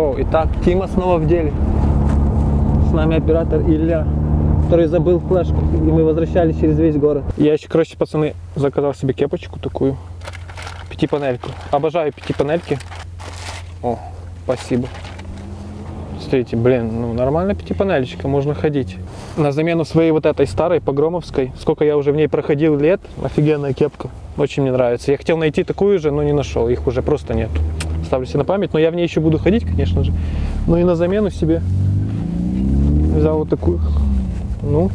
Йоу, итак, Тима снова в деле. С нами оператор Илья, который забыл флешку, и мы возвращались через весь город. Я еще, короче, пацаны, заказал себе кепочку такую, пятипанельку. Обожаю пятипанельки. О, спасибо. Смотрите, блин, ну нормально пятипанельчика, можно ходить. На замену своей вот этой старой погромовской, сколько я уже в ней проходил лет, офигенная кепка, очень мне нравится. Я хотел найти такую же, но не нашел, их уже просто нету. Ставлю себе на память, но я в ней еще буду ходить, конечно же. Ну и на замену себе взял вот такую. Ну,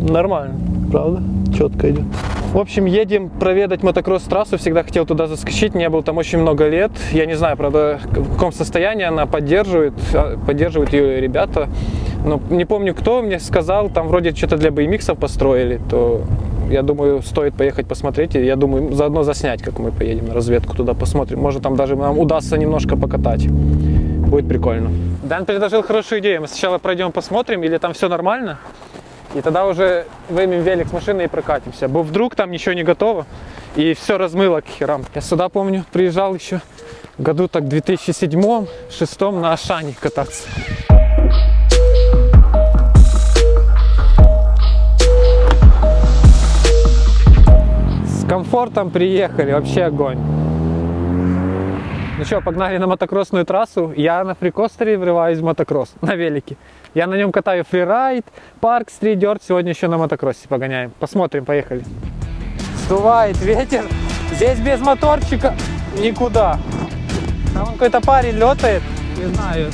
нормально, правда? Четко идет. В общем, едем проведать мотокросс-трассу. Всегда хотел туда заскочить. Не был там очень много лет. Я не знаю, правда, в каком состоянии она поддерживает. а, Поддерживают ее ребята. Но не помню, кто мне сказал. Там вроде что-то для BMX построили. То я думаю, стоит поехать посмотреть. Я думаю, заодно заснять, как мы поедем на разведку туда посмотрим. Может, там даже нам удастся немножко покатать. Будет прикольно. Дан предложил хорошую идею. Мы сначала пройдем посмотрим, или там все нормально. И тогда уже вымем велик с машины и прокатимся. Бо вдруг там ничего не готово и все размыло к херам. Я сюда, помню, приезжал еще году так 2007-2006 на Ашане кататься. Комфортом приехали, вообще огонь. Ну что, погнали на мотокроссную трассу. Я на фрикостере врываюсь в мотокросс на велике. Я на нем катаю фрирайд, парк, стрит-дёрт. Сегодня еще на мотокроссе погоняем. Посмотрим, поехали. Сдувает ветер. Здесь без моторчика никуда. Там какой-то парень летает. Не знаю.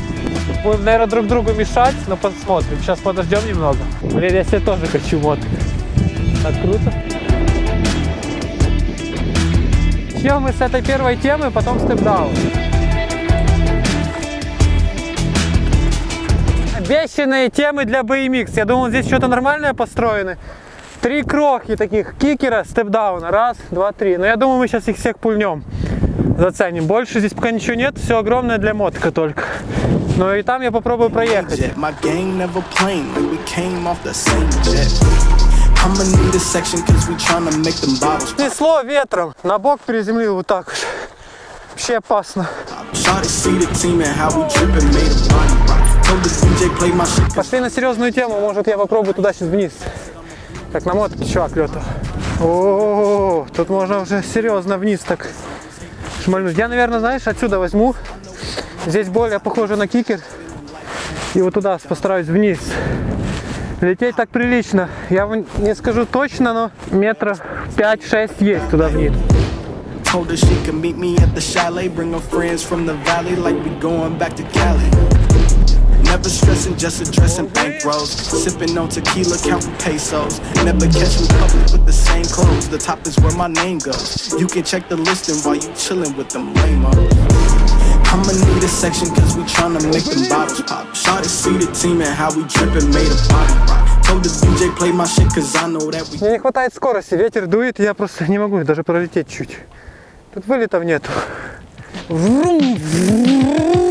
Будем, наверное, друг другу мешать, но посмотрим. Сейчас подождем немного. Блин, я себе тоже хочу мотик. Так круто. Начнем мы с этой первой темы, потом степдаун. Обещанные темы для BMX. Я думал, здесь что-то нормальное построено. Три крохи таких кикера, степдауна. Раз, два, три. Но я думаю, мы сейчас их всех пульнем. Заценим. Больше здесь пока ничего нет. Все огромное для мотика только. Но и там я попробую проехать. Снесло ветром. На бок приземлил вот так вот. Вообще опасно. Пошли на серьезную тему. Может, я попробую туда сейчас вниз. Как на мотике чувак летал. О, тут можно уже серьезно вниз так шмальнуть. Я, наверное, знаешь, отсюда возьму. Здесь более похоже на кикер. И вот туда постараюсь вниз. Лететь так прилично. Я вам не скажу точно, но метров 5-6 есть туда вниз. Told her she could meet me at the chalet. Bring her friends from the valley like we going back to Cali. Never stressing, just addressing bankrolls. Sipping on tequila, counting pesos. Never catch me public with the same clothes. The top is where my name goes. You can check the listing while you chillin' with them lame I'ma need a section cause we tryna make them bottles pop. To see the team and how we drippin', made a body rock. Told the DJ play my shit cause I know that we Мне не хватает скорости, ветер дует, я просто не могу даже пролететь чуть. Тут вылетов нету. Врум, Слышно?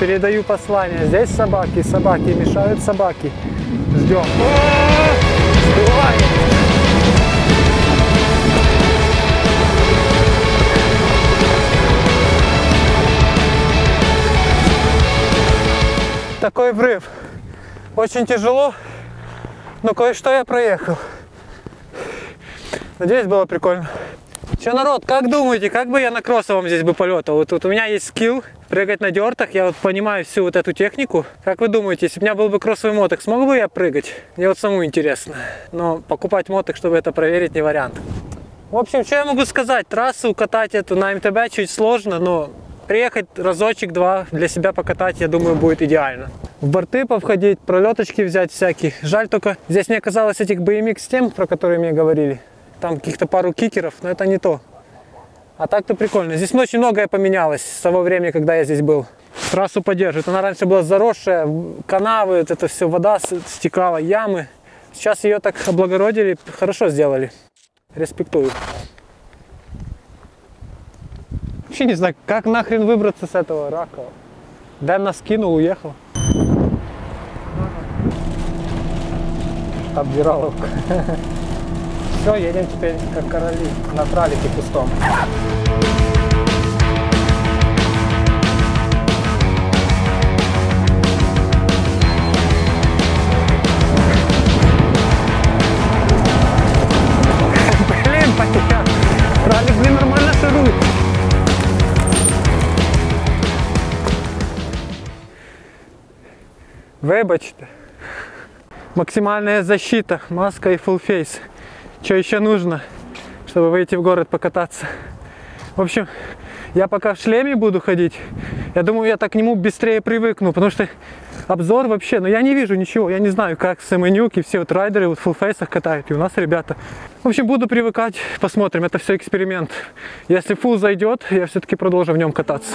Передаю послание. Здесь собаки, собаки, мешают собаки. Ждем. Такой врыв. Очень тяжело, но кое-что я проехал. Надеюсь, было прикольно. Че, народ, как думаете, как бы я на кроссовом здесь бы полетал? Вот, вот у меня есть скилл прыгать на дертах, я вот понимаю всю вот эту технику. Как вы думаете, если у меня был бы кроссовый моток, смог бы я прыгать? Мне вот самому интересно. Но покупать моток, чтобы это проверить, не вариант. В общем, что я могу сказать? Трассу катать эту на МТБ чуть сложно, но Приехать разочек-два для себя покатать, я думаю, будет идеально. В борты повходить, пролеточки взять всякие. Жаль только, здесь не оказалось этих BMX тем, про которые мне говорили. Там каких-то пару кикеров, но это не то. А так-то прикольно. Здесь очень многое поменялось с того времени, когда я здесь был. Трассу поддерживает. Она раньше была заросшая, канавы, вот это все, вода стекала, ямы. Сейчас ее так облагородили, хорошо сделали. Респектую. Вообще не знаю, как нахрен выбраться с этого рака. Дэн нас кинул, уехал. Обдираловка. Все, едем теперь как короли на тралике пустом. Вибачте. Максимальная защита, маска и face. Что еще нужно, чтобы выйти в город покататься? В общем, я пока в шлеме буду ходить. Я думаю, я так к нему быстрее привыкну, потому что обзор вообще, но я не вижу ничего. Я не знаю, как Сэмэнюк и все вот райдеры вот в фулл-фейсах катают. И у нас ребята. В общем, буду привыкать, посмотрим. Это все эксперимент. Если фул зайдет, я все-таки продолжу в нем кататься.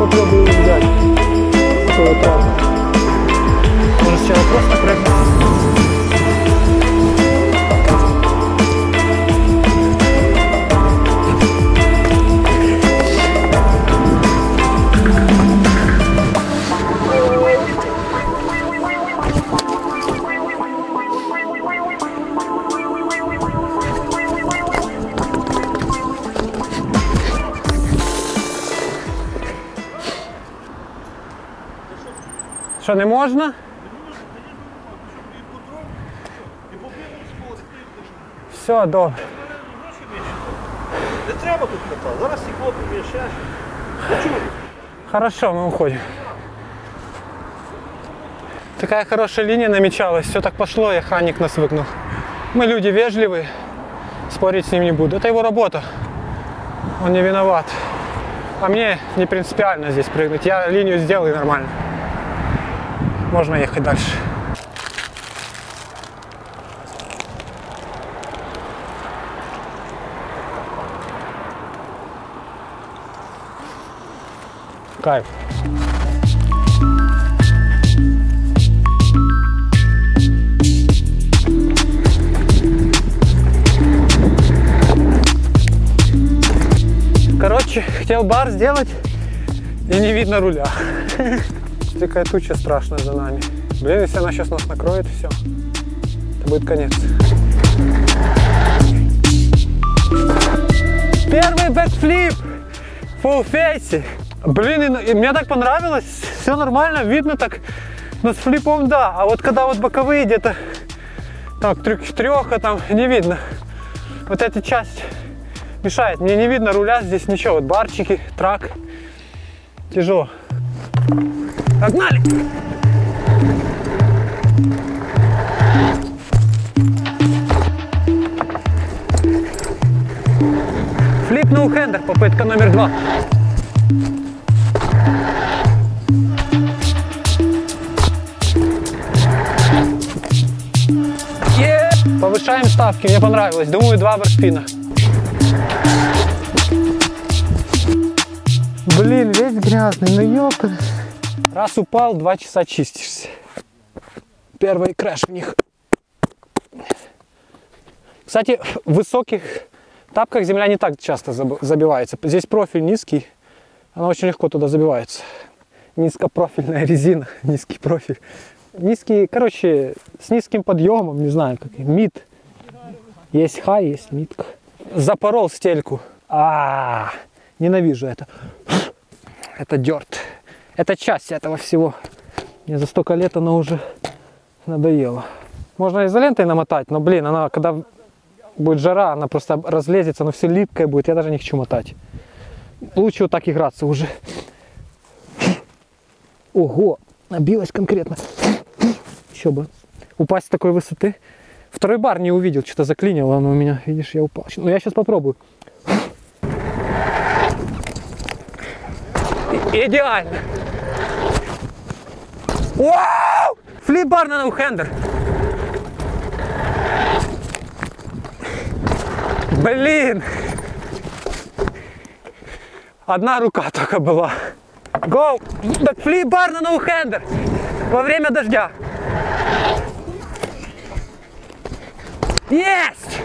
Попробую. Такой вот раз. Может сначала просто прыгнуть. Що не можна? Все, добре. Не треба тут катати. Зараз стекло поміщаєш. Хорошо, мы уходим. Такая хорошая линия намечалась, все так пошло, и охранник нас выгнал. Мы люди вежливые, спорить с ним не буду. Это его работа. Он не виноват. А мне не принципиально здесь прыгнуть. Я линию сделаю нормально. Можно ехать дальше. Кайф. Короче, хотел бар сделать и не видно руля. Такая туча страшная за нами. Блин, если она сейчас нас накроет, все. Это будет конец. Первый бэкфлип! Full фейсе. Блин, и, и мне так понравилось. Все нормально, видно так. Но с флипом да. А вот когда вот боковые где-то так, трех, треха там не видно. Вот эта часть мешает. Мне не видно руля здесь ничего. Вот барчики, трак. Тяжело. Погнали! Флип ноухендер, попытка номер два. Повышаем ставки, мне понравилось. Думаю, два барспина. Блин, весь грязный, ну ёпта. Раз упал, два часа чистишься. Первый крэш в них. Кстати, в высоких тапках земля не так часто заб- забивается. Здесь профиль низкий, она очень легко туда забивается. Низкопрофильная резина, низкий профиль. Низкий, короче, с низким подъемом, не знаю, как мид. Есть хай, есть митка. Запорол стельку. А, ненавижу это. Это дерт. Это часть этого всего. Мне за столько лет оно уже надоело. Можно изолентой намотать, но, блин, она когда будет жара, она просто разлезется, но все липкое будет. Я даже не хочу мотать. Лучше вот так играться уже. Ого, набилась конкретно. Еще бы. Упасть с такой высоты. Второй бар не увидел, что-то заклинило оно у меня. Видишь, я упал. Ну, я сейчас попробую. Идеально. Вау! Флип-бар на ноухендер. Блин! Одна рука только была. Гоу! Флип-бар на ноухендер! Во время дождя. Есть!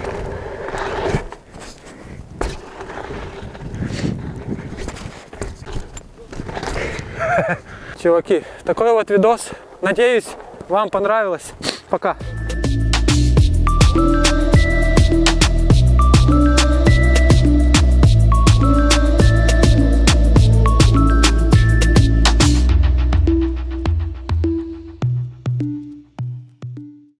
Чуваки, такой вот видос. Надеюсь, вам понравилось. Пока.